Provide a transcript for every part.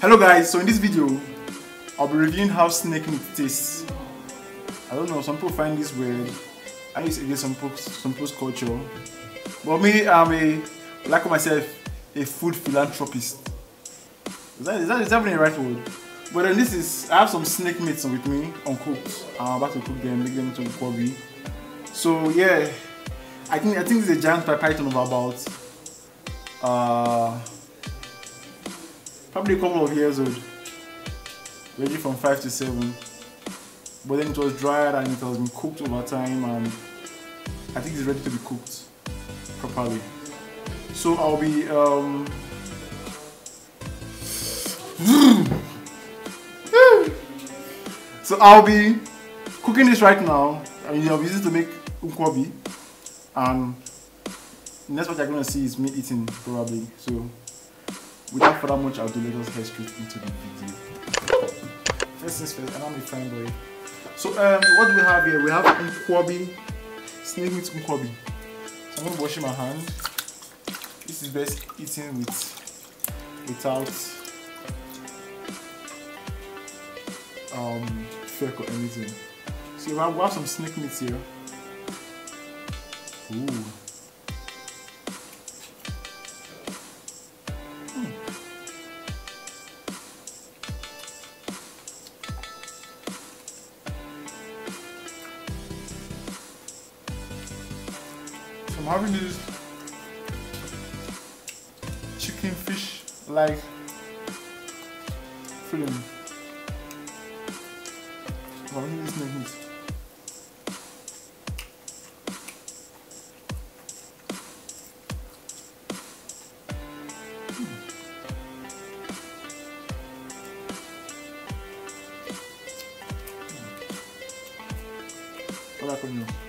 Hello guys, so in this video, I'll be reviewing how snake meat tastes. I don't know, some people find this weird. I used to get some post, some post culture. But me, I'm a, like myself, a food philanthropist. Is that, is that, is that the right word? But then this is, I have some snake meats with me, uncooked. I'm about to cook them, make them into nkwobi. So yeah, I think I think it's a giant python of about uh, probably a couple of years old. Ready from five to seven. But then it was dried and it has been cooked over time and I think it's ready to be cooked properly. So I'll be um So I'll be cooking this right now and I'll be to make nkwobi and next what you're gonna see is me eating probably. So without further much ado, let us head straight into the video. First things first, and I'm a fine boy. So um, what do we have here? We have nkwobi, snake meat nkwobi. So I'm gonna wash my hand. This is best eaten with without um fork or anything. See, we have, we have some snake meat here. Ooh. I'm having this chicken fish like feeling. I'm having this snake meat. What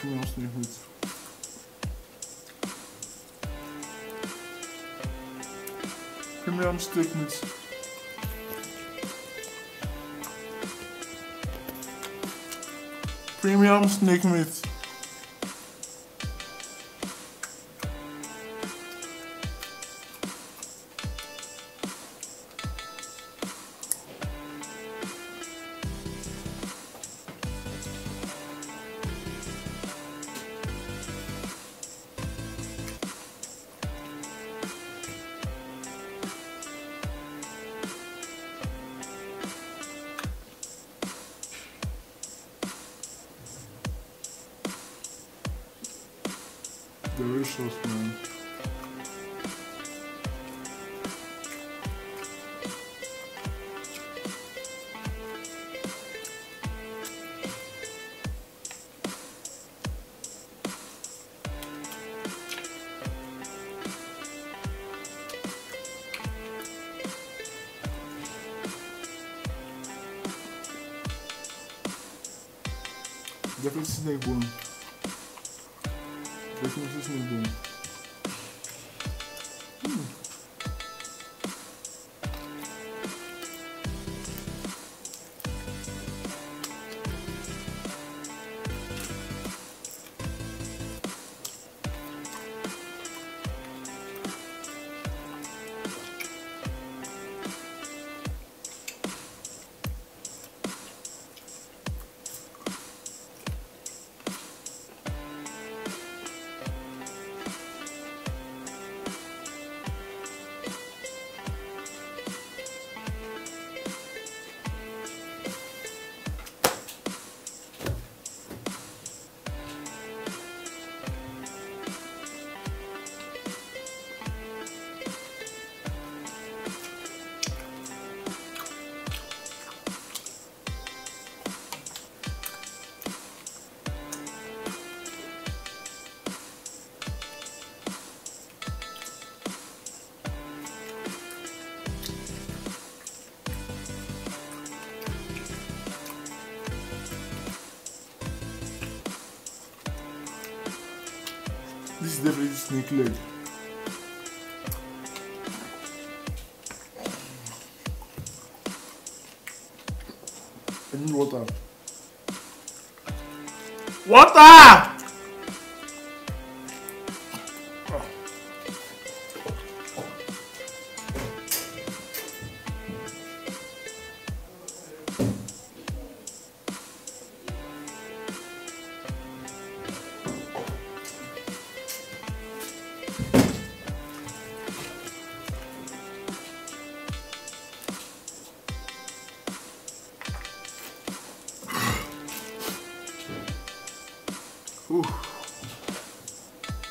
happened now? This is premium snake meat. Premium steak meat. Premium snake meat. Delicious, man. Definitely snake bone. Definitely snake definitely snake leg. I need water. Water!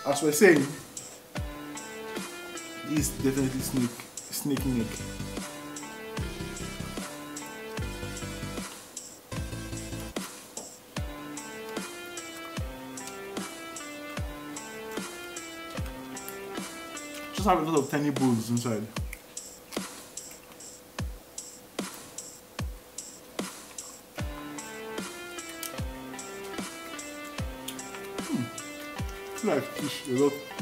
As we're saying, this is definitely snake, snake neck. Just have a lot of tiny bones inside. It's like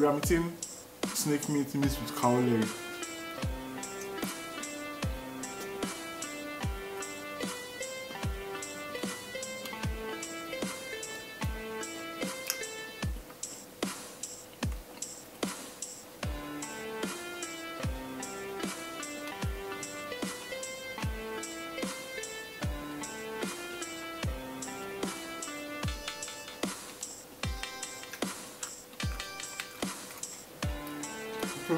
we are eating snake meat with cow leg. I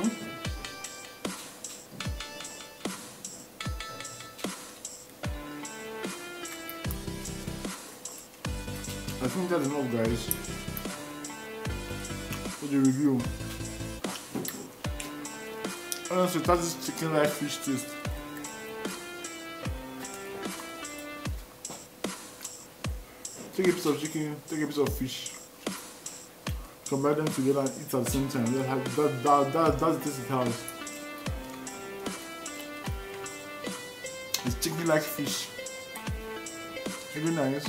think that's enough guys for the review. Honestly, that is chicken like fish taste. Take a piece of chicken, take a piece of fish, combine them together and eat at the same time. That, that, that, that, that's the taste it has. It's chicken like fish. Really nice.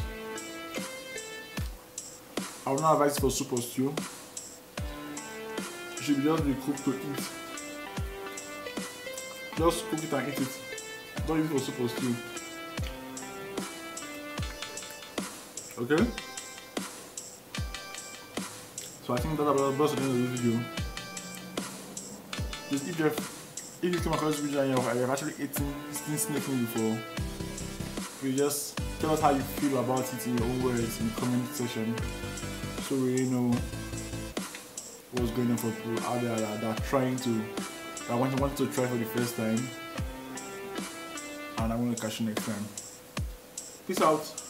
I would not advise for soup or stew. It should just be cooked to eat. Just cook it and eat it. Don't use it for soup or stew. Okay? So I think that about the end of the video. Just if you have, if you come across this video and you have, actually eaten, eaten snake before, you just tell us how you feel about it in your own words in the comment section so we really know what's going on for people out there that, that are trying to that want, want to try for the first time and I want to catch you next time. Peace out.